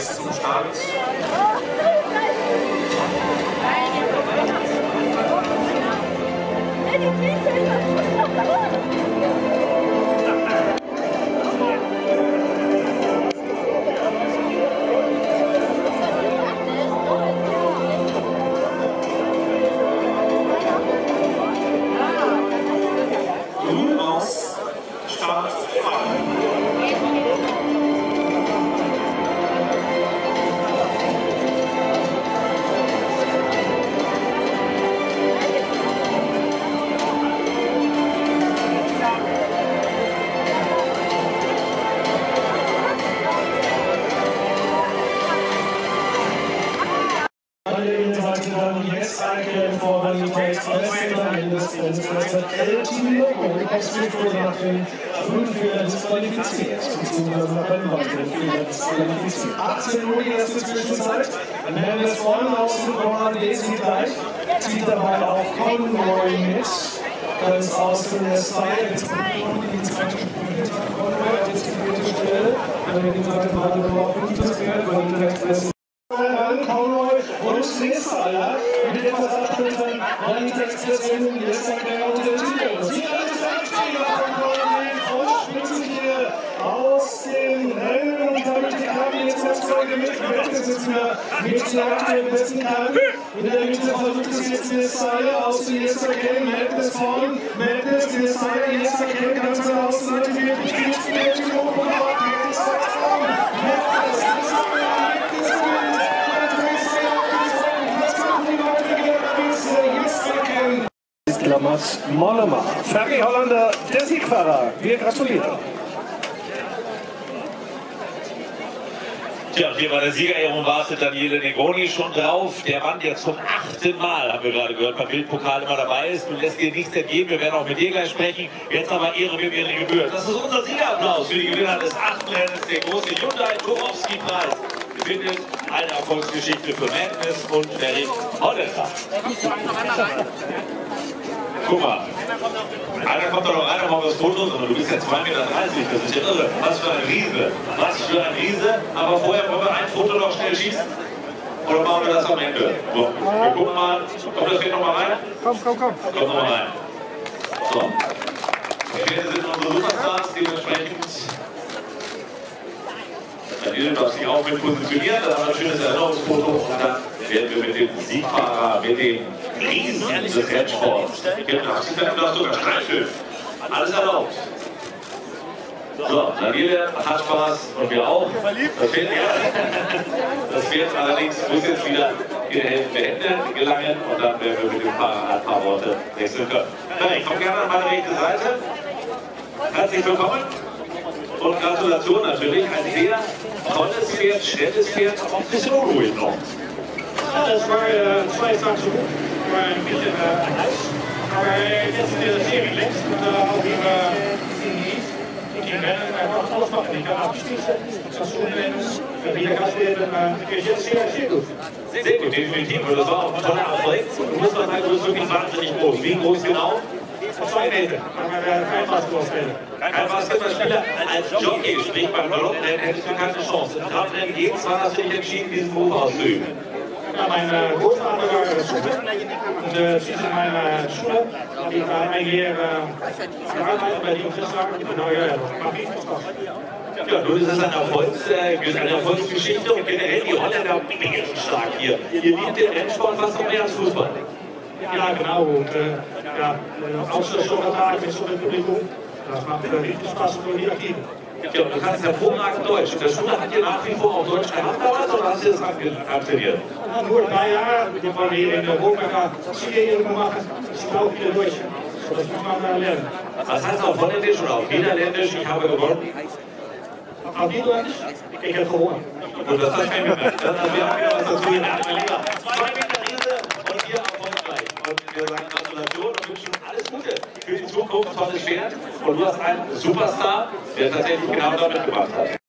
bis zum Start. Die das L-Team Europasplit wurde nach dem frühen Fehler disqualifiziert, nach einem weiteren Fehler disqualifiziert. 18 Uhr die erste Zwischenzeit. Mendes vorne außen vor Daisy gleich, zieht dabei auch Conroy mit. Ganz außen der Style, jetzt kommt die zweite Conroy auf die vierte Stelle. Damit die zweite die rechts Conroy und Messala mit etwas Abstand und Titel. Sie alles Einsteiger von Conroy und spitzen hier aus den Rennen und damit die Kabel jetzt das Zeuge mit. Jetzt ist mir mit der aktuellen besten Kabel. In der Mitte versucht es jetzt Messala aus dem Jessica Gang, Madness vorn, Madness, Messala, Jessica Gang, ganz nach außen, die hoch und raus, Madness, Madness, Lamas Mollema. Ferry Hollander, der Siegfahrer. Wir gratulieren. Tja, hier war der Siegerehrung wartet Daniele Negroni schon drauf. Der Mann, der zum achten Mal, haben wir gerade gehört, beim Bildpokal immer dabei ist. Du lässt dir nichts entgehen. Wir werden auch mit dir gleich sprechen. Jetzt aber Ehre wem Ehre gebührt. Das ist unser Siegerapplaus für die Gewinner des achten Rennens, der große Hyundai Turovsky-Preis. Findet eine Erfolgsgeschichte für Madness und Ferry Holländer. Guck mal, einer kommt doch noch rein und macht das Foto, aber du bist ja 2,30 Meter, das ist ja irre. Was für ein Riese, was für ein Riese. Aber vorher wollen wir ein Foto noch schnell schießen. Oder machen wir das am Ende? So, wir gucken mal, kommt das hier nochmal rein? Komm, komm, komm. Kommt nochmal rein. So. Hier sind unsere Superstars, dementsprechend. Daniel, du hast dich auch mit positioniert, dann haben wir ein schönes Erinnerungsfoto und dann werden wir mit dem Siegfahrer, mit dem Riesen des Rennsports, du hast sogar Streitschiff, alles erlaubt. So, Daniele hat Spaß und wir auch. Das wird, ja, das wird allerdings, muss jetzt wieder in der Hände gelangen und dann werden wir mit dem Fahrer ein paar Worte wechseln können. Ja, ich komme gerne an meine rechte Seite. Herzlich willkommen und Gratulation natürlich. Ein sehr tolles Pferd, schnelles Pferd, aber auch ein bisschen unruhig noch. Ja, das war äh, zwei Tage so gut. War ein bisschen äh, heiß. Aber äh, jetzt in der Serie längst und äh, auch über die die Rennen einfach ausmachen. Ich kann abschließen, das Umrennen, wieder Gas. Äh, ich jetzt sehr, sehr gut. Sehr gut, definitiv. Und das war auch ein toller Erfolg. Du musst mal sagen, du bist wirklich wahnsinnig groß. Wie groß genau? Aber äh, kein Basketballspieler. Als Jockey, sprich beim Galopprennen, hättest du keine Chance. Im Radrennen geht es, war dich entschieden, diesen Move auszuüben. Ja, mein äh, Großvater war äh, Super und äh, sind in meiner Schule. Ich war ein Jahr äh, gearbeitet bei dem Christwagen. Und macht richtig Spaß. Ja, nun ist es eine, Erfolgs, äh, eine Erfolgsgeschichte und generell die Holländer stark hier. Ihr liebt den Rennsport fast noch mehr als Fußball. Ja, genau. Und äh, ja, Ausschlussschokoladen mit so einem Publikum, das macht äh, richtig Spaß für die Aktiven. Ja, du kannst hervorragend Deutsch. Der Schule hat dir nach wie vor auch Deutsch gehabt damals oder hast du das abtrainiert? Ja, nur paar Jahre, wir waren hier in der Hochbecker Skier gemacht, ich glaube wieder Deutsch. So, das muss man äh, lernen. Was heißt auf Holländisch oder auf Niederländisch? Ich habe gewonnen. Auf Niederländisch, ich habe gewonnen. Gut, das habe ich mir gemerkt. Dann haben wir auch wieder was dazu gelernt. Mein Lieber, zwei Meter Riese und hier erfolgreich. Und wir sagen Gratulation und wünschen alles Gute für die Zukunft, tolles Pferd. Und du hast einen Superstar, der tatsächlich genau damit gemacht hat.